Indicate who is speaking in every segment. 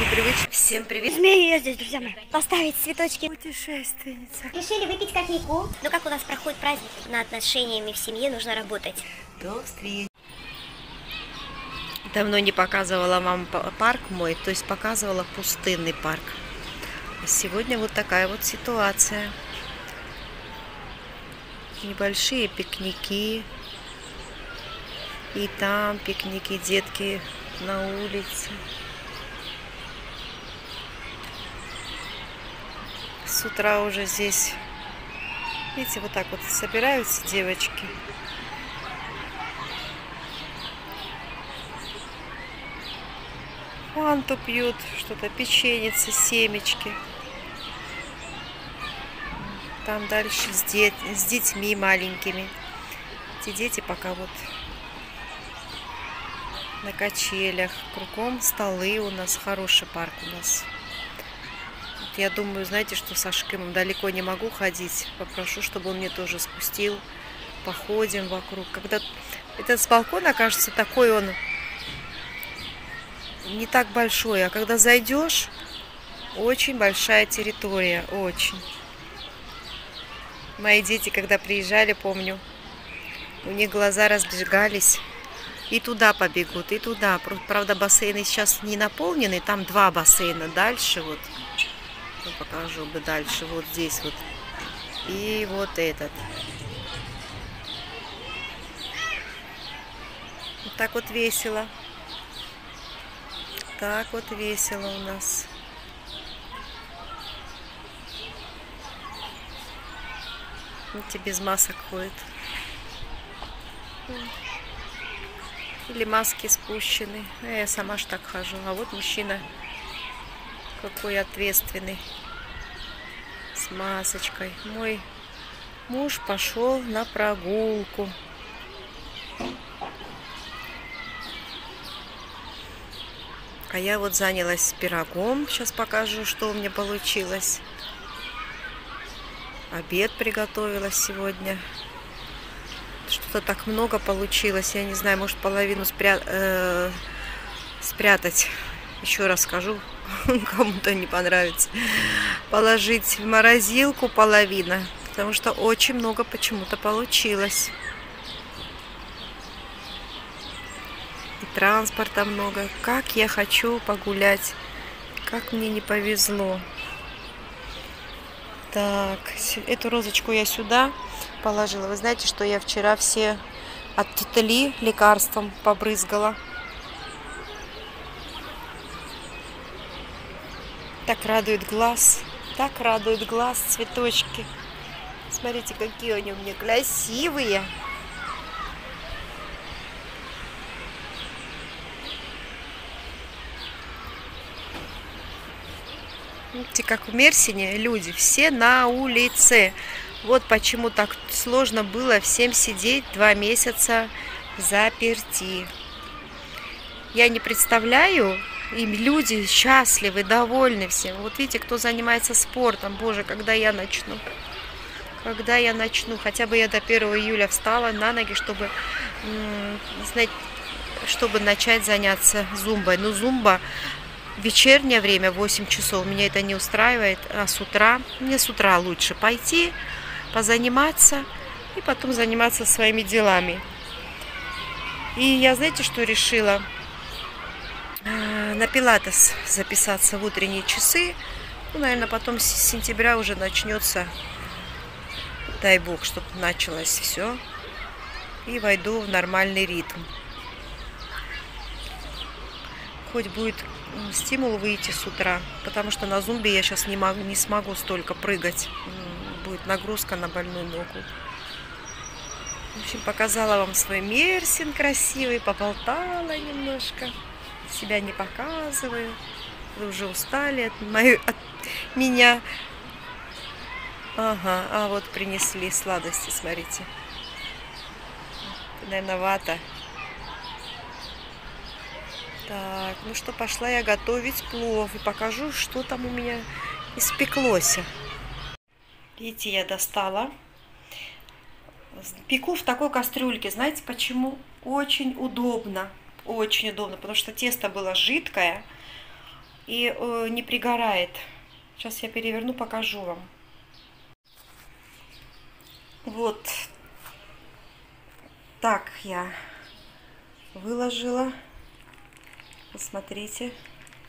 Speaker 1: непривычно. Всем привет.
Speaker 2: Змеи здесь, друзья мои. Поставить цветочки.
Speaker 1: Путешественница.
Speaker 2: Решили выпить кофейку. Ну как у нас проходит праздник? Над отношениями в семье нужно работать.
Speaker 1: До встречи. Давно не показывала вам парк мой, то есть показывала пустынный парк. А Сегодня вот такая вот ситуация. Небольшие пикники. И там пикники, детки на улице. С утра уже здесь, видите, вот так вот собираются девочки. Фанту пьют, что-то печеницы, семечки. Там дальше с, дет- с детьми маленькими. Эти дети пока вот на качелях. Кругом столы у нас, хороший парк у нас. Я думаю, знаете, что с Ашкимом далеко не могу ходить. Попрошу, чтобы он мне тоже спустил. Походим вокруг. Когда этот с балкона кажется такой он не так большой, а когда зайдешь, очень большая территория, очень. Мои дети, когда приезжали, помню, у них глаза разбегались. И туда побегут, и туда. Правда, бассейны сейчас не наполнены, там два бассейна дальше вот. Ну, покажу бы дальше, вот здесь вот. И вот этот. Вот так вот весело. Так вот весело у нас. Видите, без масок ходит. Или маски спущены. А я сама ж так хожу. А вот мужчина какой ответственный. С масочкой. Мой муж пошел на прогулку. А я вот занялась пирогом. Сейчас покажу, что у меня получилось. Обед приготовила сегодня. Что-то так много получилось. Я не знаю, может половину спря- э, спрятать. Еще раз скажу, кому-то не понравится. Положить в морозилку половина. Потому что очень много почему-то получилось. И транспорта много. Как я хочу погулять. Как мне не повезло. Так, эту розочку я сюда положила. Вы знаете, что я вчера все от тетли лекарством побрызгала. Так радует глаз. Так радует глаз цветочки. Смотрите, какие они у меня красивые. Видите, как в Мерсине люди все на улице. Вот почему так сложно было всем сидеть два месяца заперти. Я не представляю, им люди счастливы, довольны всем. Вот видите, кто занимается спортом, боже, когда я начну. Когда я начну, хотя бы я до 1 июля встала на ноги, чтобы, знать, чтобы начать заняться зумбой. Ну, зумба вечернее время, 8 часов, меня это не устраивает, а с утра, мне с утра лучше пойти, позаниматься и потом заниматься своими делами. И я, знаете, что решила? На пилатес записаться в утренние часы. Ну, наверное, потом с сентября уже начнется, дай бог, чтобы началось все. И войду в нормальный ритм. Хоть будет стимул выйти с утра, потому что на зумбе я сейчас не, могу, не смогу столько прыгать. Будет нагрузка на больную ногу. В общем, показала вам свой мерсин красивый, поболтала немножко. Себя не показываю. Вы уже устали от, моей, от меня. Ага, а вот принесли сладости, смотрите. Наверное, вата. Так, ну что, пошла я готовить плов. И покажу, что там у меня испеклось. Видите, я достала. Пеку в такой кастрюльке. Знаете почему? Очень удобно. Очень удобно, потому что тесто было жидкое. и э, не пригорает. Сейчас я переверну, покажу вам. Вот так я выложила. Посмотрите.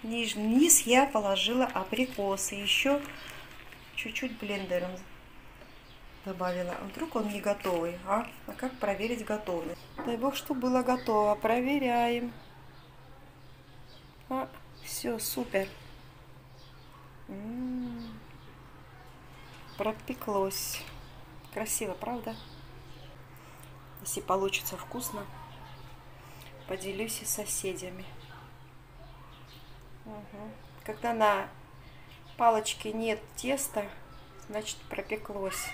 Speaker 1: Низ, низ я положила абрикосы. Еще чуть-чуть блендером добавила. А вдруг он не готовый, а? А как проверить готовность? Дай бог, что было готово. Проверяем. А, все, супер. М -м -м. Пропеклось. Красиво, правда? Если получится вкусно, поделюсь и с соседями. Угу. Когда на палочке нет теста, значит пропеклось.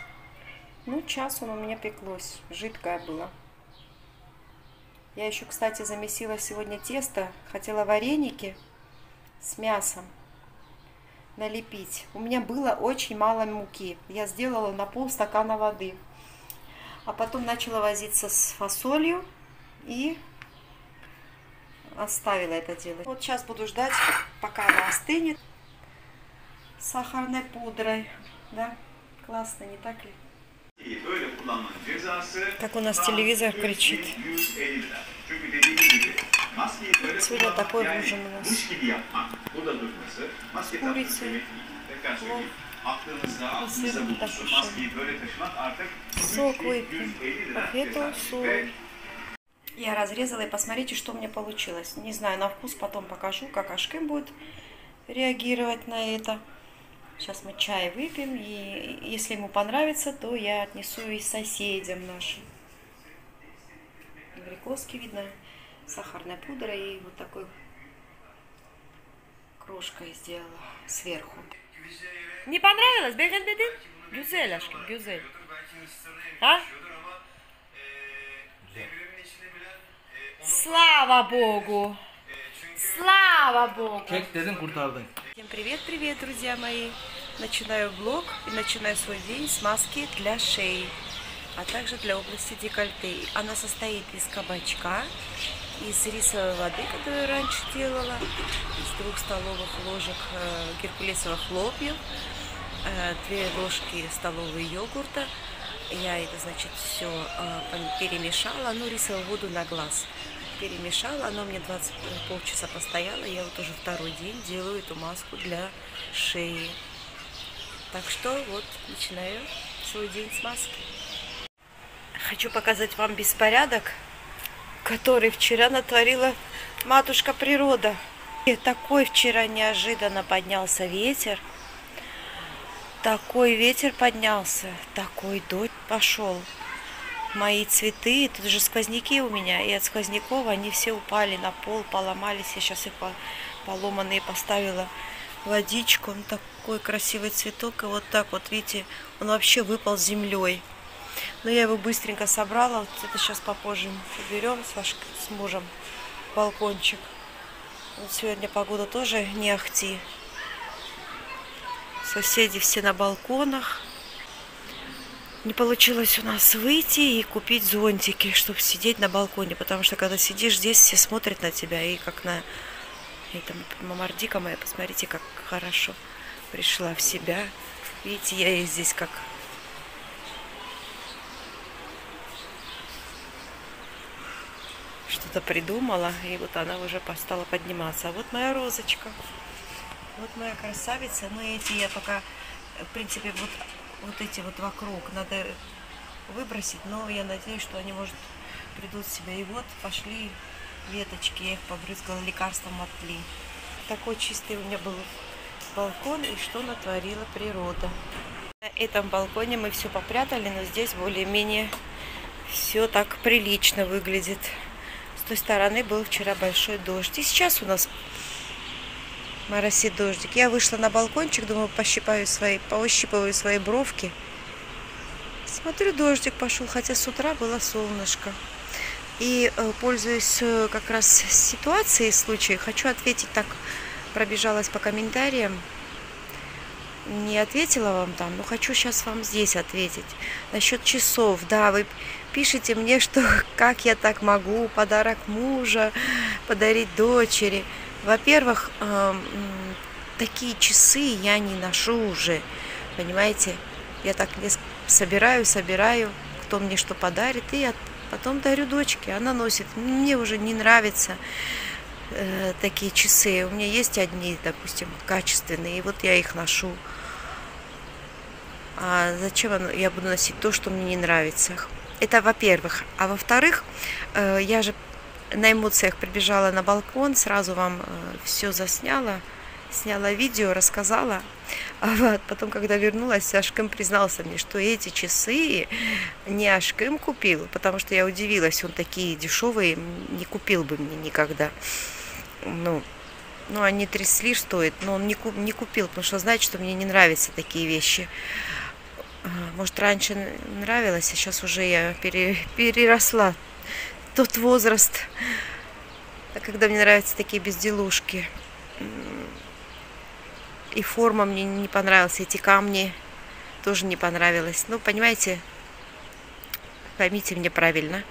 Speaker 1: Ну, час он у меня пеклось, жидкое было. Я еще, кстати, замесила сегодня тесто, хотела вареники с мясом налепить. У меня было очень мало муки. Я сделала на пол стакана воды. А потом начала возиться с фасолью и оставила это делать. Вот сейчас буду ждать, пока она остынет. Сахарной пудрой. Да? Классно, не так ли? Как у нас телевизор кричит. Сегодня такой ужин у нас. С курицей. Сок выпьем. Пакету соль. Я разрезала и посмотрите, что у меня получилось. Не знаю, на вкус потом покажу, как Ашкем будет реагировать на это. Сейчас мы чай выпьем, и если ему понравится, то я отнесу и соседям нашим. Абрикоски видно сахарная пудра и вот такой крошкой сделала сверху.
Speaker 3: Не понравилось? Beğenmedin? Güzel aşkım, güzel. Ha? Слава Богу! Слава Богу!
Speaker 4: Kek dedin kurtardın.
Speaker 1: Всем привет-привет, друзья мои! Начинаю влог и начинаю свой день с маски для шеи, а также для области декольте. Она состоит из кабачка, из рисовой воды, которую раньше делала, из двух столовых ложек э, геркулесовых хлопьев, э, две ложки столовые йогурта. Я это, значит, все э, перемешала, ну, рисовую воду на глаз перемешала, она у меня 20 полчаса постояла, я вот уже второй день делаю эту маску для шеи. Так что вот начинаю свой день с маски. Хочу показать вам беспорядок, который вчера натворила матушка природа. И такой вчера неожиданно поднялся ветер. Такой ветер поднялся, такой дождь пошел. Мои цветы, тут же сквозняки у меня, и от сквозняков они все упали на пол, поломались. Я сейчас их поломанные поставила водичку. Он такой красивый цветок, и вот так вот, видите, он вообще выпал землей. Но я его быстренько собрала. Вот это сейчас попозже уберем с, ваш, с мужем балкончик. Вот сегодня погода тоже не ахти. Соседи все на балконах. Не получилось у нас выйти и купить зонтики, чтобы сидеть на балконе. Потому что когда сидишь здесь, все смотрят на тебя. И как на... И там мамардика моя, посмотрите, как хорошо пришла в себя. Видите, я и здесь как что-то придумала, и вот она уже стала подниматься. А вот моя розочка, вот моя красавица. Ну, эти я пока, в принципе, вот, вот эти вот вокруг надо выбросить, но я надеюсь, что они, может, придут в себя. И вот пошли веточки, я их побрызгала лекарством от тли. Такой чистый у меня был балкон, и что натворила природа. На этом балконе мы все попрятали, но здесь более-менее все так прилично выглядит той стороны был вчера большой дождь. И сейчас у нас моросит дождик. Я вышла на балкончик, думаю, пощипаю свои, поощипываю свои бровки. Смотрю, дождик пошел, хотя с утра было солнышко. И э, пользуясь э, как раз ситуацией, случаем, хочу ответить так, пробежалась по комментариям. Не ответила вам там, но хочу сейчас вам здесь ответить. Насчет часов, да, вы пишите мне, что как я так могу подарок мужа подарить дочери. Во-первых, эм, такие часы я не ношу уже, понимаете? Я так собираю, собираю, кто мне что подарит, и я потом дарю дочке, она носит. Мне уже не нравятся э, такие часы. У меня есть одни, допустим, качественные, и вот я их ношу. А зачем я буду носить то, что мне не нравится? Это во-первых. А во-вторых, э, я же на эмоциях прибежала на балкон, сразу вам э, все засняла, сняла видео, рассказала. А вот потом, когда вернулась, Ашкем признался мне, что эти часы не Ашкем купил, потому что я удивилась, он такие дешевые не купил бы мне никогда. Ну, ну они трясли стоят, но он не, куп, не купил, потому что знает, что мне не нравятся такие вещи. А, может, раньше нравилось, а сейчас уже я пере, переросла тот возраст, когда мне нравятся такие безделушки. И форма мне не понравилась, эти камни тоже не понравилось. Ну, понимаете, поймите меня правильно.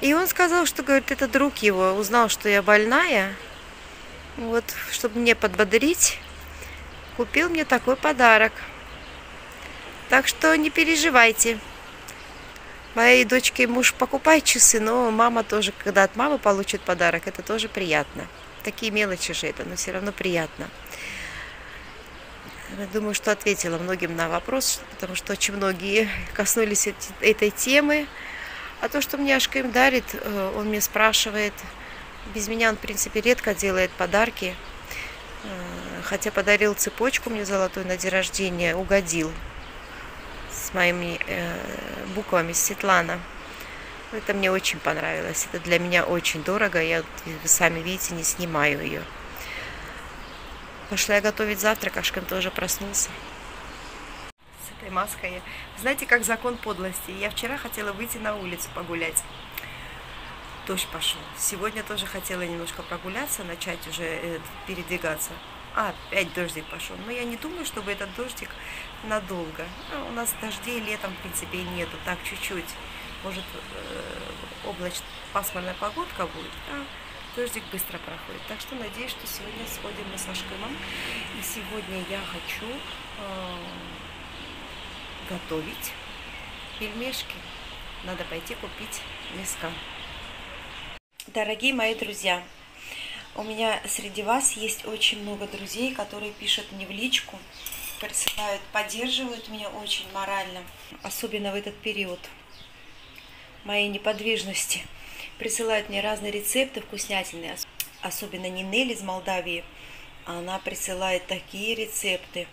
Speaker 1: И он сказал, что, говорит, это друг его, узнал, что я больная. Вот, чтобы мне подбодрить, купил мне такой подарок. Так что не переживайте. Моей дочке муж покупает часы, но мама тоже, когда от мамы получит подарок, это тоже приятно. Такие мелочи же это, но все равно приятно. Думаю, что ответила многим на вопрос, потому что очень многие коснулись этой темы. А то, что мне Ашким дарит, э, он мне спрашивает. Без меня он, в принципе, редко делает подарки. Э, хотя подарил цепочку мне золотую на день рождения, угодил моими э, буквами Светлана. Это мне очень понравилось. Это для меня очень дорого. Я, вы сами видите, не снимаю ее. Пошла я готовить завтрак, Ашкин тоже проснулся. С этой маской. Знаете, как закон подлости. Я вчера хотела выйти на улицу погулять. Дождь пошел. Сегодня тоже хотела немножко прогуляться, начать уже э, передвигаться. А, опять дождик пошел. Но я не думаю, чтобы этот дождик надолго. А у нас дождей летом, в принципе, нету. Так, чуть-чуть. Может, э, облачная пасмурная погодка будет, а дождик быстро проходит. Так что надеюсь, что сегодня сходим мы с Ашкымом. И сегодня я хочу э, готовить пельмешки. Надо пойти купить мяска. Дорогие мои друзья, у меня среди вас есть очень много друзей, которые пишут мне в личку, присылают, поддерживают меня очень морально, особенно в этот период моей неподвижности. Присылают мне разные рецепты вкуснятельные, особенно Нинель из Молдавии. Она присылает такие рецепты,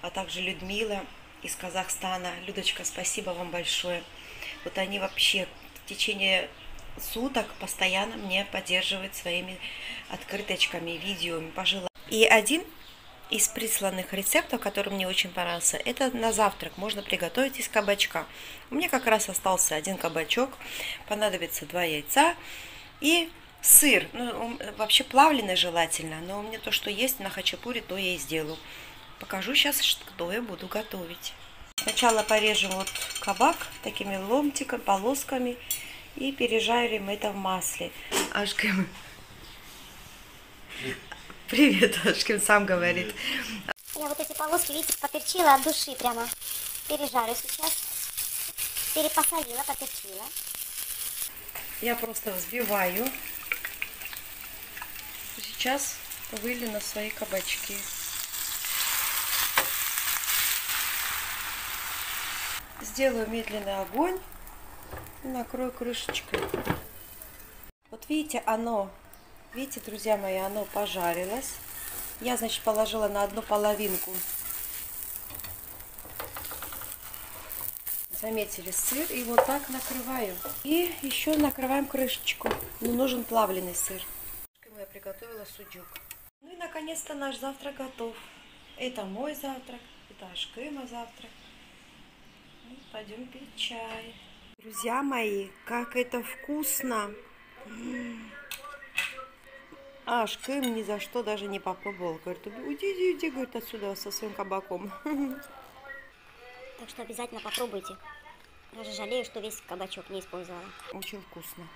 Speaker 1: а также Людмила из Казахстана. Людочка, спасибо вам большое. Вот они вообще в течение суток постоянно мне поддерживают своими открыточками, видео, пожеланиями. И один из присланных рецептов, который мне очень понравился, это на завтрак можно приготовить из кабачка. У меня как раз остался один кабачок, понадобится два яйца и сыр. Ну, вообще плавленый желательно, но у меня то, что есть на хачапуре, то я и сделаю. Покажу сейчас, что я буду готовить. Сначала порежем вот кабак такими ломтиками, полосками и пережарим это в масле. Ашкин. Привет, Ашкин сам говорит.
Speaker 2: Я вот эти полоски, видите, поперчила от души прямо. Пережарю сейчас. Перепосолила, поперчила.
Speaker 1: Я просто взбиваю. Сейчас вылью на свои кабачки. Сделаю медленный огонь накрою крышечкой. Вот видите, оно, видите, друзья мои, оно пожарилось. Я, значит, положила на одну половинку. Заметили сыр и вот так накрываю. И еще накрываем крышечку. Но нужен плавленый сыр. Я приготовила суджук. Ну и наконец-то наш завтрак готов. Это мой завтрак, это Ашкыма завтрак. Ну, пойдем пить чай. Друзья мои, как это вкусно! Аж Кэм ни за что даже не попробовал. Говорит, уйди, уйди, уйди, говорит, отсюда со своим кабаком.
Speaker 2: Так что обязательно попробуйте. Даже жалею, что весь кабачок не использовала.
Speaker 1: Очень вкусно.